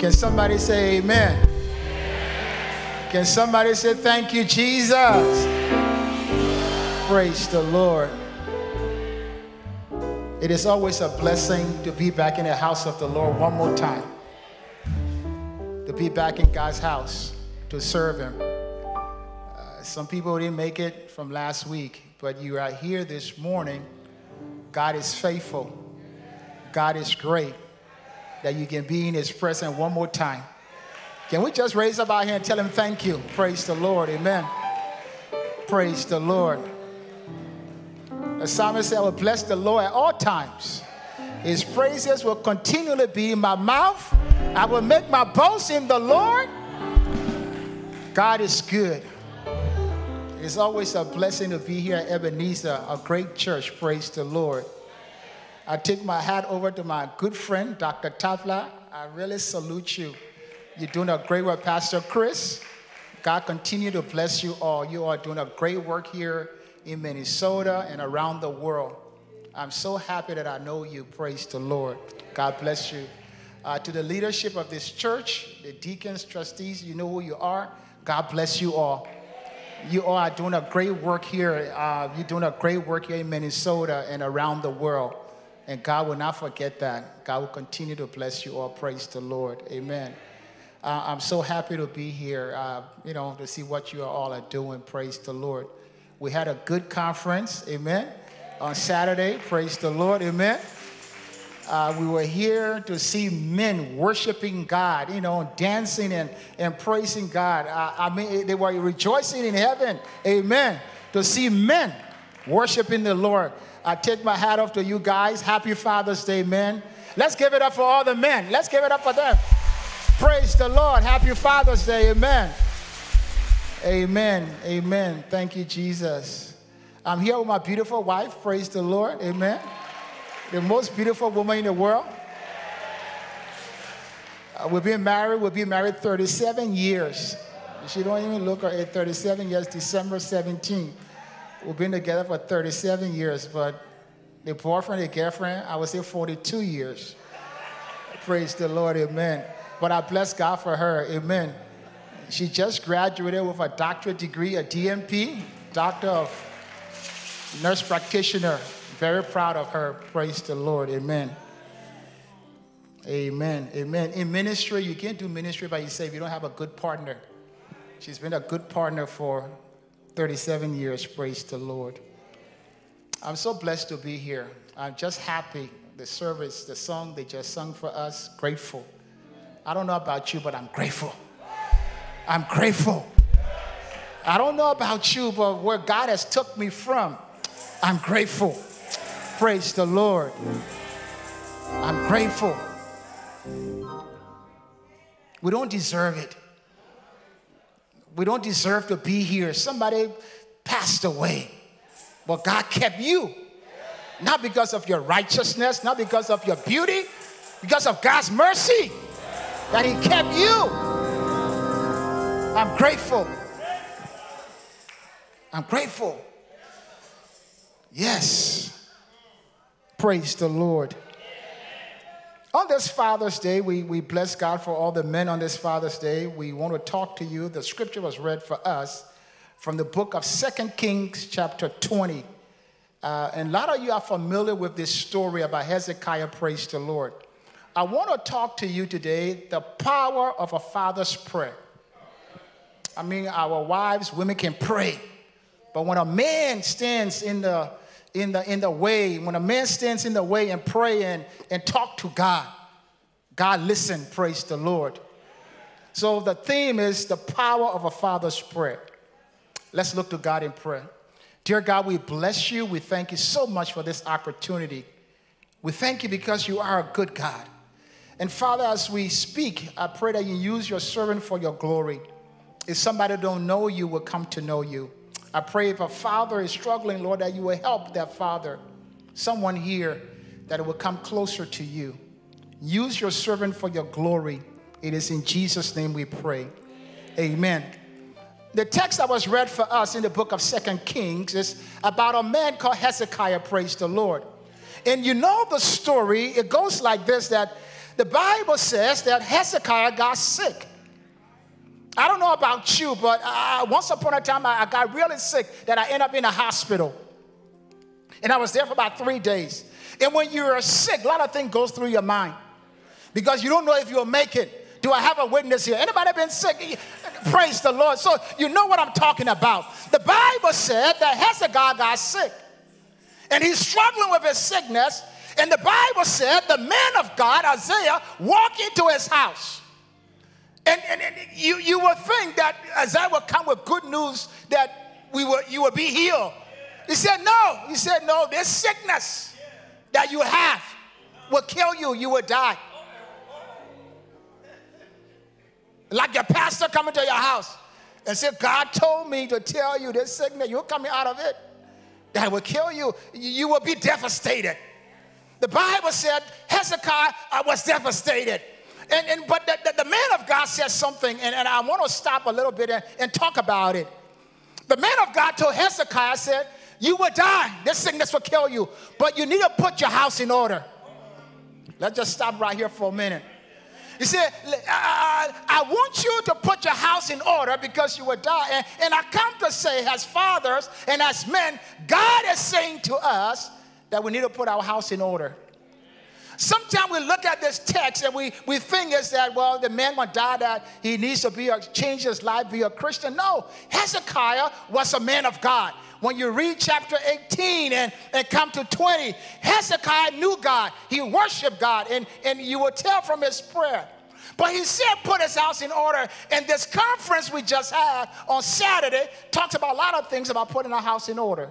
Can somebody say amen? Can somebody say thank you, Jesus? Praise the Lord. It is always a blessing to be back in the house of the Lord one more time. To be back in God's house to serve Him. Uh, some people didn't make it from last week, but you are here this morning. God is faithful. God is great. That you can be in His presence one more time. Can we just raise up our hand and tell Him thank you? Praise the Lord. Amen. Praise the Lord. The psalmist said, I will bless the Lord at all times. His praises will continually be in my mouth. I will make my boast in the Lord. God is good. It's always a blessing to be here at Ebenezer, a great church. Praise the Lord. I take my hat over to my good friend, Dr. Tabla. I really salute you. You're doing a great work, Pastor Chris. God continue to bless you all. You are doing a great work here in Minnesota and around the world. I'm so happy that I know you. Praise the Lord. God bless you. Uh, to the leadership of this church, the deacons, trustees, you know who you are. God bless you all. You all are doing a great work here. Uh, you're doing a great work here in Minnesota and around the world. And God will not forget that. God will continue to bless you all. Praise the Lord. Amen. Uh, I'm so happy to be here, uh, you know, to see what you all are doing. Praise the Lord. We had a good conference, amen, on Saturday. Praise the Lord, amen. Uh, we were here to see men worshiping God, you know, dancing and, and praising God. Uh, I mean, they were rejoicing in heaven, amen, to see men worshiping the Lord. I take my hat off to you guys. Happy Father's Day, men. Let's give it up for all the men. Let's give it up for them. Praise the Lord. Happy Father's Day, amen. Amen. Amen. Thank you, Jesus. I'm here with my beautiful wife. Praise the Lord. Amen. The most beautiful woman in the world. Uh, we've been married. We've been married 37 years. She don't even look her age. 37 years, December 17. We've been together for 37 years, but the boyfriend, the girlfriend, I would say 42 years. Praise the Lord. Amen. But I bless God for her. Amen. She just graduated with a doctorate degree, a DNP, Doctor of Nurse Practitioner. Very proud of her. Praise the Lord. Amen. Amen. Amen. In ministry, you can't do ministry by yourself you don't have a good partner. She's been a good partner for 37 years. Praise the Lord. I'm so blessed to be here. I'm just happy. The service, the song they just sung for us, grateful. I don't know about you, but I'm grateful. I'm grateful. I don't know about you, but where God has took me from, I'm grateful. Praise the Lord. I'm grateful. We don't deserve it. We don't deserve to be here. Somebody passed away, but God kept you. Not because of your righteousness, not because of your beauty, because of God's mercy that He kept you. I'm grateful. I'm grateful. Yes. Praise the Lord. On this Father's Day, we, we bless God for all the men on this Father's Day. We want to talk to you. The scripture was read for us from the book of Second Kings, chapter 20. Uh, and a lot of you are familiar with this story about Hezekiah. Praise the Lord. I want to talk to you today the power of a father's prayer. I mean, our wives, women can pray. But when a man stands in the in the in the way, when a man stands in the way and pray and, and talk to God, God listen, praise the Lord. So the theme is the power of a father's prayer. Let's look to God in prayer. Dear God, we bless you. We thank you so much for this opportunity. We thank you because you are a good God. And Father, as we speak, I pray that you use your servant for your glory. If somebody don't know you, will come to know you. I pray if a father is struggling, Lord, that you will help that father, someone here, that it will come closer to you. Use your servant for your glory. It is in Jesus' name we pray. Amen. The text that was read for us in the book of Second Kings is about a man called Hezekiah, praise the Lord. And you know the story, it goes like this that the Bible says that Hezekiah got sick. I don't know about you, but uh, once upon a time I, I got really sick that I ended up in a hospital. And I was there for about three days. And when you're sick, a lot of things goes through your mind because you don't know if you'll make it. Do I have a witness here? Anybody been sick? Praise the Lord. So you know what I'm talking about. The Bible said that Hezekiah got sick. And he's struggling with his sickness. And the Bible said the man of God, Isaiah, walked into his house. And, and, and you, you would think that Isaiah would come with good news that we would, you would be healed. He said, No. He said, No, this sickness that you have will kill you. You will die. Like your pastor coming to your house and said, God told me to tell you this sickness, you're coming out of it, that will kill you. You will be devastated. The Bible said Hezekiah uh, was devastated. And, and but the, the, the, man of God says something, and, and I want to stop a little bit and, and talk about it. The man of God told Hezekiah, said, You will die. This sickness will kill you, but you need to put your house in order. Let's just stop right here for a minute. He said, I, I, want you to put your house in order because you will die. And, and I come to say, as fathers and as men, God is saying to us that we need to put our house in order. Sometimes we look at this text and we, we think is that, well, the man will die that he needs to be a, change his life, be a Christian. No, Hezekiah was a man of God. When you read chapter 18 and, and come to 20, Hezekiah knew God. He worshiped God, and, and you will tell from his prayer. But he said, put his house in order. And this conference we just had on Saturday talks about a lot of things about putting a house in order.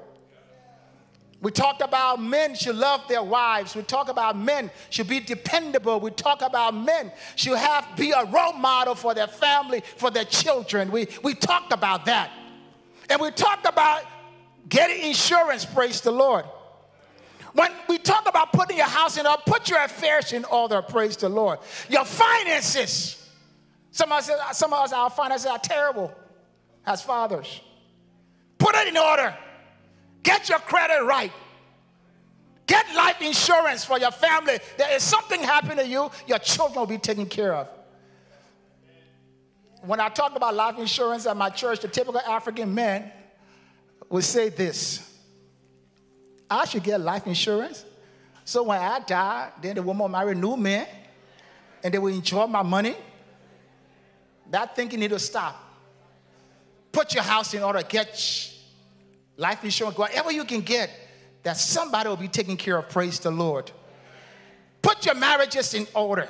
We talked about men should love their wives. We talk about men should be dependable. We talk about men should have be a role model for their family, for their children. We, we talked about that. And we talked about getting insurance, praise the Lord. When we talk about putting your house in order, put your affairs in order, praise the Lord. Your finances. Some of us, some of us our finances are terrible as fathers. Put it in order. Get your credit right. Get life insurance for your family. There is something happening to you, your children will be taken care of. When I talk about life insurance at my church, the typical African man would say this I should get life insurance. So when I die, then the woman will marry a new man and they will enjoy my money. That thinking need to stop. Put your house in order, get life insurance, whatever you can get, that somebody will be taking care of. Praise the Lord. Put your marriages in order.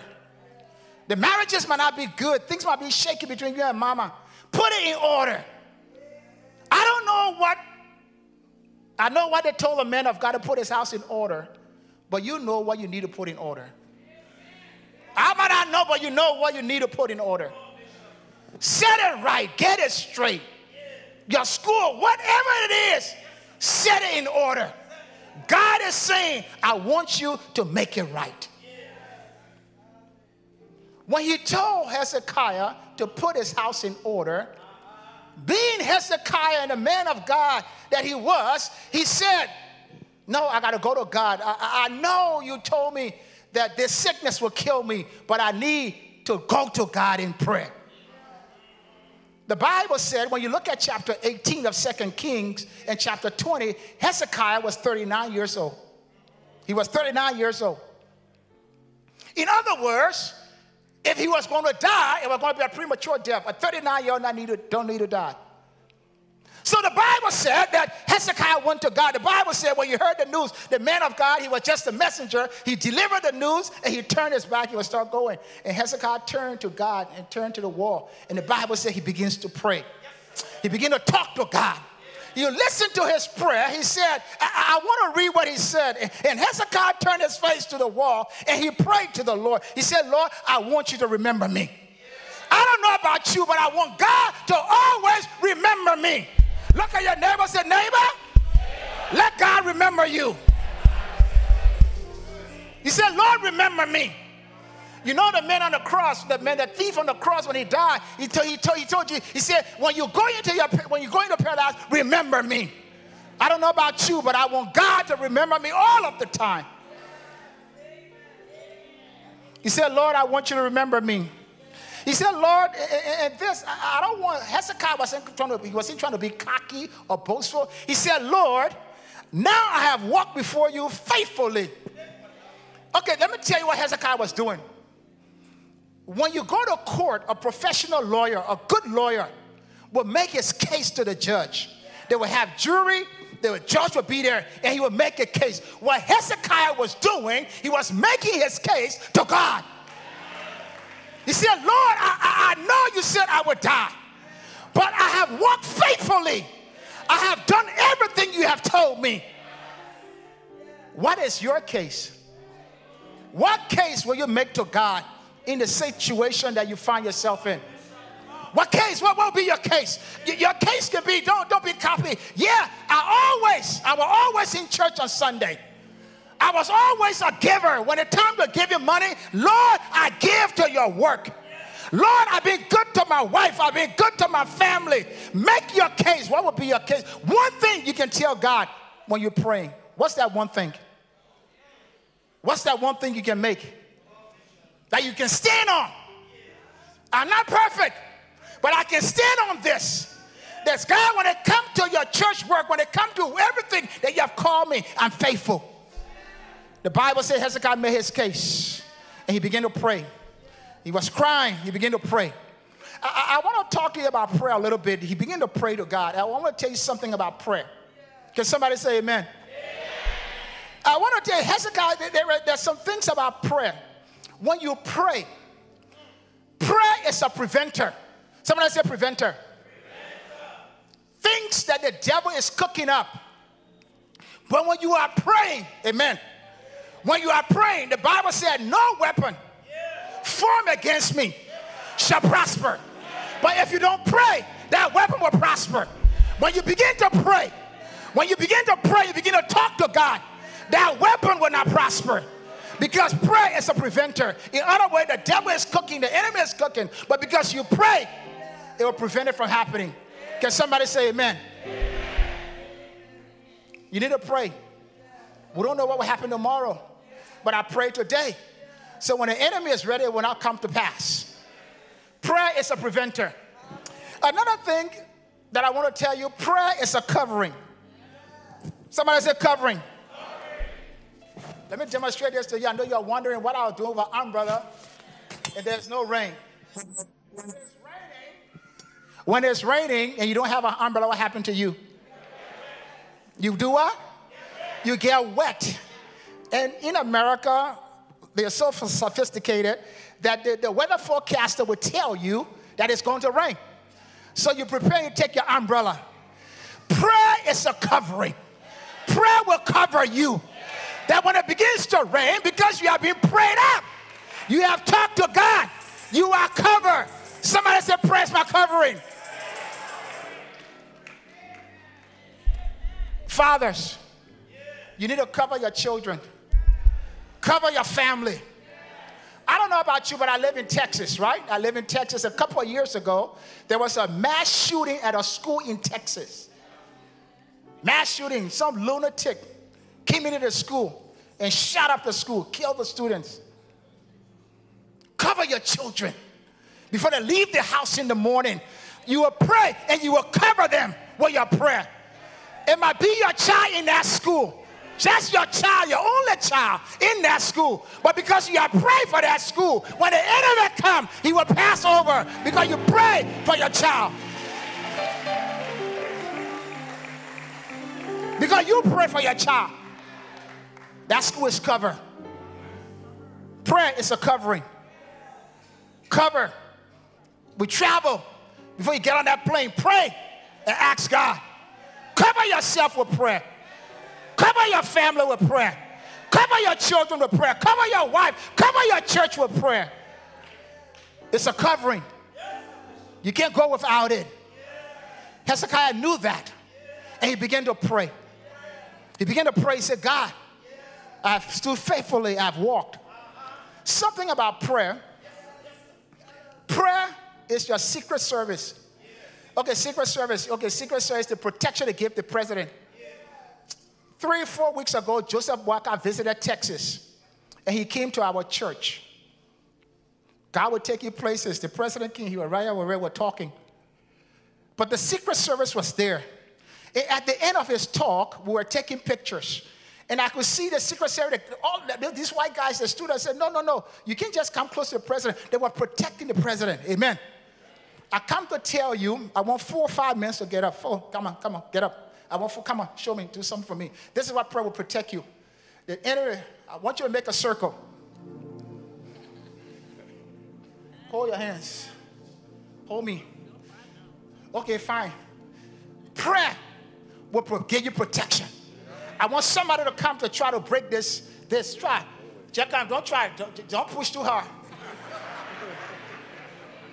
The marriages might not be good, things might be shaky between you and mama. Put it in order. I don't know what, I know what they told a man of God to put his house in order, but you know what you need to put in order. I might not know, but you know what you need to put in order. Set it right, get it straight your school, whatever it is, set it in order. God is saying, I want you to make it right. When he told Hezekiah to put his house in order, being Hezekiah and the man of God that he was, he said, No, I got to go to God. I, I know you told me that this sickness will kill me, but I need to go to God in prayer. The Bible said, when you look at chapter 18 of Second Kings and chapter 20, Hezekiah was 39 years old. He was 39 years old. In other words, if he was going to die, it was going to be a premature death. A 39 year old don't need to, don't need to die. So the Bible said that Hezekiah went to God. The Bible said when you heard the news, the man of God, he was just a messenger. He delivered the news and he turned his back He would start going. And Hezekiah turned to God and turned to the wall. And the Bible said he begins to pray. He began to talk to God. You listen to his prayer. He said, I, I want to read what he said. And Hezekiah turned his face to the wall and he prayed to the Lord. He said, Lord, I want you to remember me. I don't know about you, but I want God to always remember me. Look at your neighbor say, neighbor, let God remember you. He said, Lord, remember me. You know the man on the cross, the man, the thief on the cross when he died, he told, he told, he told you, he said, when you go into your when you go into paradise, remember me. I don't know about you, but I want God to remember me all of the time. He said, Lord, I want you to remember me. He said, Lord, and this, I don't want, Hezekiah wasn't trying to, he wasn't trying to be cocky or boastful. He said, Lord, now I have walked before you faithfully. Okay, let me tell you what Hezekiah was doing. When you go to court, a professional lawyer, a good lawyer, will make his case to the judge. They will have jury, the judge would be there, and he would make a case. What Hezekiah was doing, he was making his case to God. He said, Lord, I, I, I know you said I would die, but I have walked faithfully. I have done everything you have told me. What is your case? What case will you make to God in the situation that you find yourself in? What case? What will be your case? Your case can be don't don't be copy. Yeah, I always I was always in church on Sunday. I was always a giver. When it's time to give you money, Lord, I give to your work. Lord, I've been good to my wife. I've been good to my family. Make your case. What would be your case? One thing you can tell God when you're praying. What's that one thing? What's that one thing you can make that you can stand on? I'm not perfect, but I can stand on this. That's God, when it comes to your church work, when it comes to everything that you have called me, I'm faithful. The Bible says Hezekiah made his case and he began to pray. He was crying, he began to pray. I, I, want to talk to you about prayer a little bit. He began to pray to God. I want to tell you something about prayer. Can somebody say amen? I want to tell you, Hezekiah, there, there's some things about prayer. When you pray, prayer is a preventer. Somebody say preventer. preventer. Things that the devil is cooking up. But when you are praying, amen. When you are praying, the Bible said, No weapon formed against me shall prosper. But if you don't pray, that weapon will prosper. When you begin to pray, when you begin to pray, you begin to talk to God, that weapon will not prosper. Because prayer is a preventer. In other words, the devil is cooking, the enemy is cooking, but because you pray, it will prevent it from happening. Can somebody say amen? You need to pray. We don't know what will happen tomorrow, but I pray today. So when the enemy is ready, it will not come to pass. Prayer is a preventer. Another thing that I want to tell you prayer is a covering. Somebody say covering. Let me demonstrate this to you. I know you're wondering what I was doing with an umbrella and there's no rain. When it's raining and you don't have an umbrella, what happened to you? You do what? You get wet. And in America, they're so sophisticated that the, the weather forecaster will tell you that it's going to rain. So you prepare, you take your umbrella. Prayer is a covering. Prayer will cover you. That when it begins to rain, because you have been prayed up, you have talked to God, you are covered. Somebody said, Prayer is my covering. Fathers, you need to cover your children, cover your family. I don't know about you, but I live in Texas, right? I live in Texas. A couple of years ago, there was a mass shooting at a school in Texas. Mass shooting, some lunatic came into the school and shot up the school, killed the students. Cover your children before they leave the house in the morning. You will pray and you will cover them with your prayer. It might be your child in that school. That's your child, your only child in that school. But because you have prayed for that school, when the enemy come, he will pass over because you pray for your child. Because you pray for your child. That school is covered. Prayer is a covering. Cover. We travel before you get on that plane. Pray and ask God. Cover yourself with prayer. Cover your family with prayer. Cover your children with prayer. Cover your wife. Cover your church with prayer. It's a covering. You can't go without it. Hezekiah knew that. And he began to pray. He began to pray. He said, God, I've stood faithfully, I've walked. Something about prayer. Prayer is your secret service. Okay, secret service. Okay, secret service, the protection they give the president. Three or four weeks ago, Joseph Walker visited Texas and he came to our church. God would take you places. The president king, he was right where we're talking. But the Secret Service was there. At the end of his talk, we were taking pictures. And I could see the Secret Service, all these white guys that stood and said, No, no, no, you can't just come close to the president. They were protecting the president. Amen. I come to tell you, I want four or five minutes to get up. Four, come on, come on, get up. I want for, come on, show me, do something for me. This is why prayer will protect you. The I want you to make a circle. Hold your hands. Hold me. Okay, fine. Prayer will give you protection. I want somebody to come to try to break this. This try. Check out. Don't try. Don't, don't push too hard.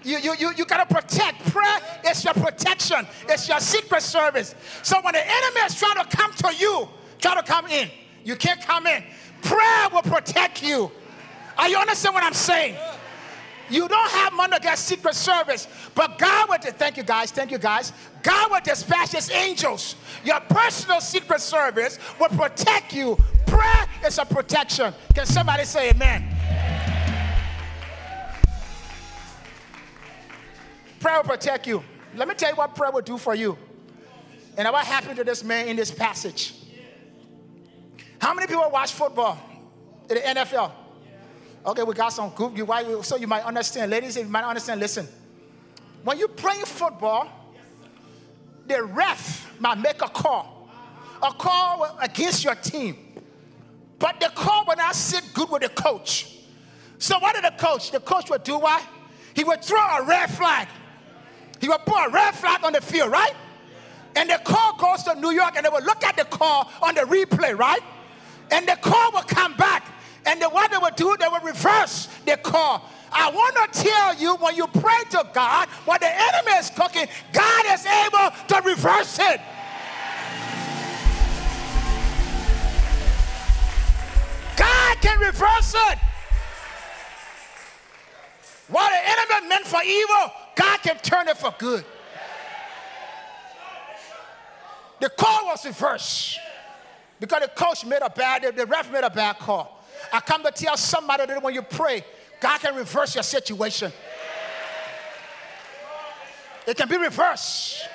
You, you, you, you got to protect. Prayer is your protection. It's your secret service. So when the enemy is trying to come to you, try to come in. You can't come in. Prayer will protect you. Are you understand what I'm saying? You don't have money to get secret service, but God would, thank you guys, thank you guys. God will dispatch his angels. Your personal secret service will protect you. Prayer is a protection. Can somebody say amen? Prayer will protect you. Let me tell you what prayer will do for you. And what happened to this man in this passage. How many people watch football in the NFL? Okay, we got some group. You, why? so you might understand. Ladies, you might understand, listen. When you play football, the ref might make a call, a call against your team. But the call will not sit good with the coach. So what did the coach? The coach would do what? He would throw a red flag. He would put a red flag on the field, right? And the call goes to New York and they will look at the call on the replay, right? And the call will come back and then what they will do, they will reverse the call. I want to tell you when you pray to God, what the enemy is cooking, God is able to reverse it. God can reverse it. What the enemy meant for evil, God can turn it for good. The call was reversed because the coach made a bad, the ref made a bad call. I come to tell somebody that when you pray, God can reverse your situation. It can be reversed.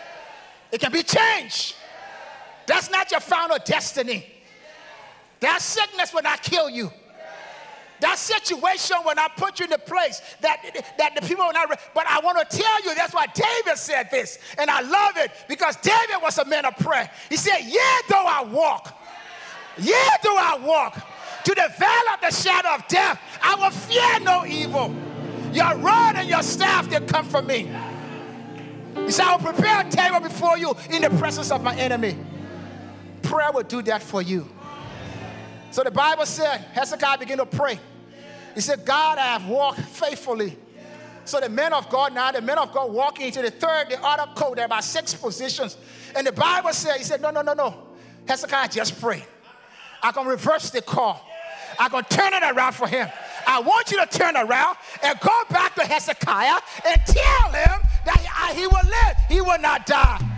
It can be changed. That's not your final destiny. That sickness will not kill you. That situation will not put you in the place that, that the people will not. But I want to tell you, that's why David said this. And I love it because David was a man of prayer. He said, Yeah, though I walk, yeah, though I walk to the valley of the shadow of death, I will fear no evil. Your rod and your staff, they come from me. He said, I will prepare a table before you in the presence of my enemy. Prayer will do that for you. So the Bible said, Hezekiah began to pray. He said, God, I have walked faithfully. So the men of God now, the men of God walking into the third, the other coat, there are about six positions. And the Bible said, he said, no, no, no, no. Hezekiah, just pray. Going to reverse the call. Going to turn it around for him. I want you to turn around and go back to Hezekiah and tell him that he will live, he will not die.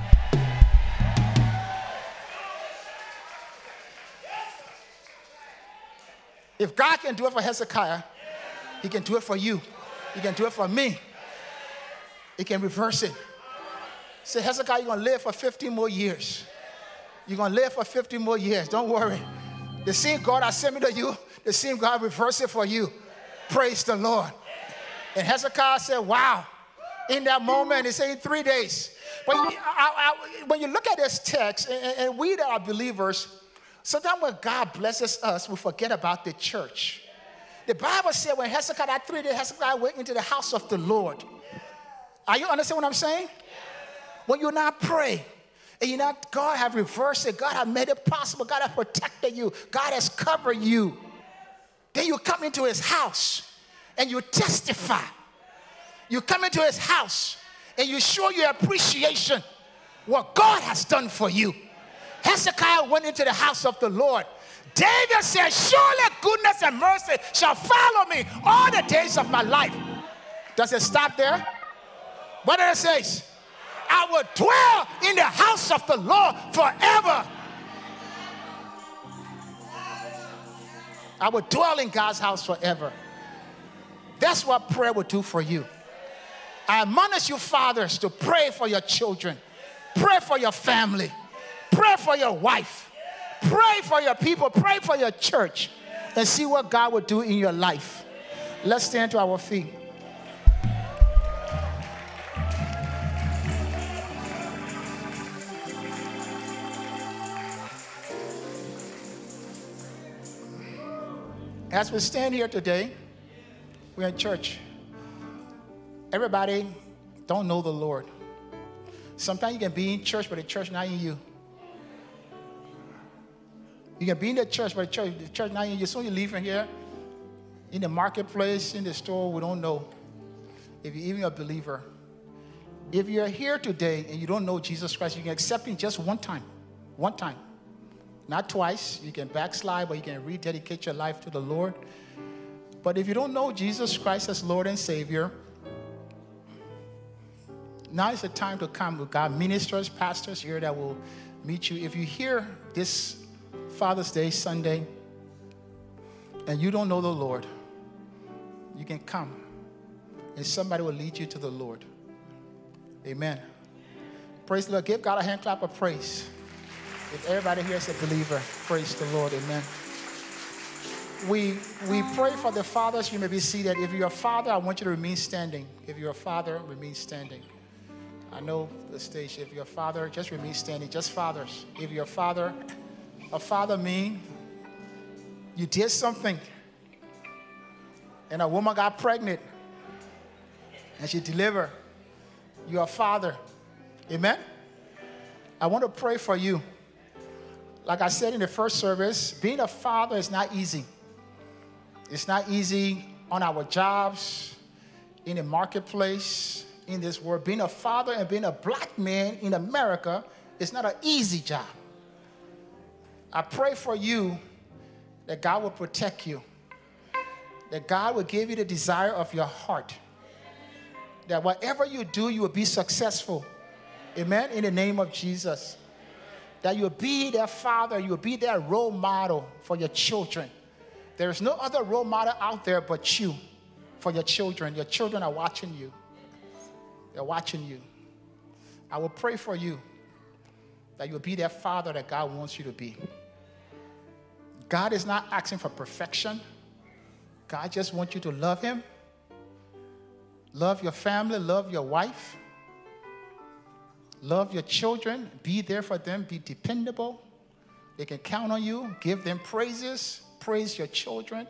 If God can do it for Hezekiah, he can do it for you. He can do it for me. He can reverse it. Say, Hezekiah, you're going to live for 50 more years. You're going to live for 50 more years. Don't worry. The same God I sent me to you, the same God reverse it for you. Praise the Lord. And Hezekiah said, Wow. In that moment, he said, In three days. But when you look at this text, and, and we that are believers, sometimes when God blesses us, we forget about the church. The Bible said when Hezekiah, that three days, Hezekiah went into the house of the Lord. Are you understand what I'm saying? When you not pray, and you not God have reversed it. God have made it possible. God have protected you. God has covered you. Then you come into his house and you testify. You come into his house and you show your appreciation what God has done for you. Hezekiah went into the house of the Lord. David said, Surely goodness and mercy shall follow me all the days of my life. Does it stop there? What did it say? I will dwell in the house of the Lord forever. I will dwell in God's house forever. That's what prayer will do for you. I admonish you, fathers, to pray for your children, pray for your family, pray for your wife, pray for your people, pray for your church, and see what God will do in your life. Let's stand to our feet. As we stand here today, we're in church. Everybody don't know the Lord. Sometimes you can be in church, but the church not in you. You can be in the church, but the church, the church not in you. So you here, in the marketplace, in the store, we don't know if you're even a believer. If you're here today and you don't know Jesus Christ, you can accept Him just one time. One time. Not twice. You can backslide, but you can rededicate your life to the Lord. But if you don't know Jesus Christ as Lord and Savior, now is the time to come. We've got ministers, pastors here that will meet you. If you hear this Father's Day Sunday and you don't know the Lord, you can come and somebody will lead you to the Lord. Amen. Praise the Lord. Give God a hand clap of praise. If everybody here is a believer, praise the Lord. Amen. We, we pray for the fathers. You may be seated. If you're a father, I want you to remain standing. If you're a father, remain standing. I know the stage. If you're a father, just remain standing. Just fathers. If you're a father, a father mean you did something and a woman got pregnant and she delivered. You're father. Amen? I want to pray for you. Like I said in the first service, being a father is not easy. It's not easy on our jobs, in the marketplace, in this world. Being a father and being a black man in America is not an easy job. I pray for you that God will protect you, that God will give you the desire of your heart, that whatever you do, you will be successful. Amen. In the name of Jesus that you'll be their father, you'll be their role model for your children. There is no other role model out there but you for your children. Your children are watching you, they're watching you. I will pray for you that you'll be their father that God wants you to be. God is not asking for perfection. God just wants you to love Him, love your family, love your wife, Love your children. Be there for them. Be dependable. They can count on you. Give them praises. Praise your children.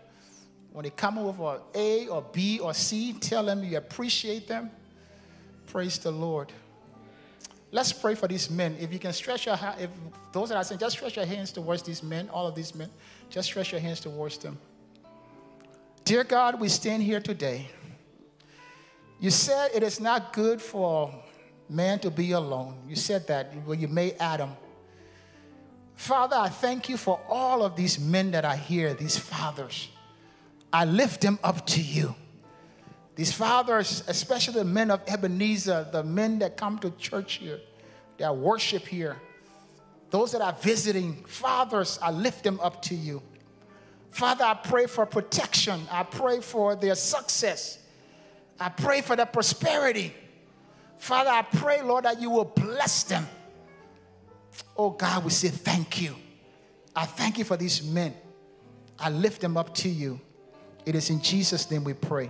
When they come over A or B or C, tell them you appreciate them. Praise the Lord. Let's pray for these men. If you can stretch your if those that are saying, just stretch your hands towards these men, all of these men, just stretch your hands towards them. Dear God, we stand here today. You said it is not good for man to be alone. You said that when you made Adam. Father, I thank you for all of these men that are here, these fathers. I lift them up to you. These fathers, especially the men of Ebenezer, the men that come to church here, that worship here, those that are visiting, fathers, I lift them up to you. Father, I pray for protection. I pray for their success. I pray for their prosperity. Father, I pray, Lord, that you will bless them. Oh God, we say thank you. I thank you for these men. I lift them up to you. It is in Jesus' name we pray.